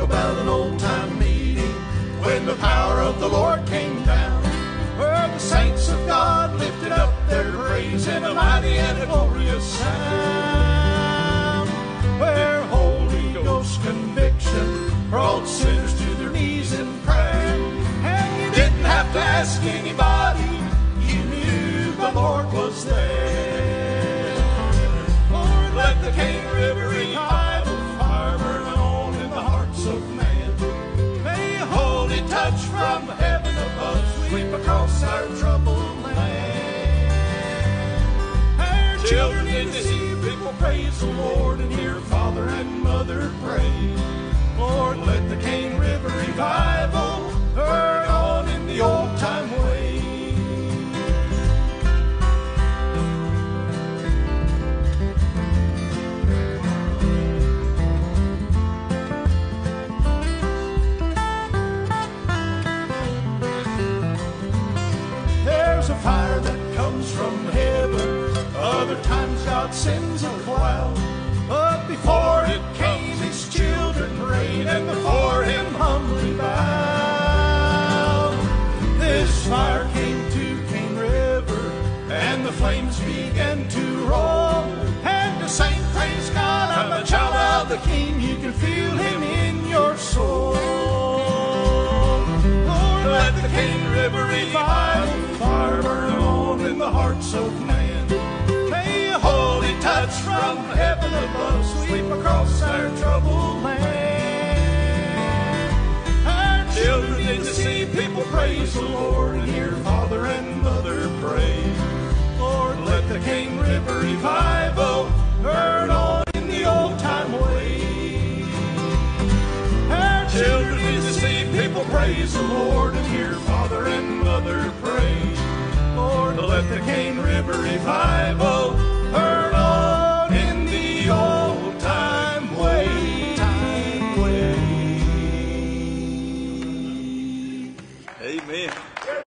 about an old time meeting when the power of the Lord came down. Where the saints of God lifted up their praise in a mighty and a glorious sound. Where Holy Ghost conviction brought sinners to their knees in prayer. And you didn't have to ask anybody, sweep our troubled land. Our children need to see people praise the Lord and hear father and mother pray. Fire that comes from heaven. Other times God sends a cloud. But before it came, his children prayed, and before him humbly bowed. This fire came to Cane River, and the flames began to roll. And to sing, praise God, I'm a child of the King. You can feel him in your soul. Lord, let the Cane River revival hearts of men. May a holy touch from heaven above sweep across our troubled land. Our children need to see people praise the Lord and hear father and mother pray. Lord, let the Cane River revival burn on in the old time way. Our children need to see people praise the Lord and hear let the Cane River revival heard on in the old time way. Amen.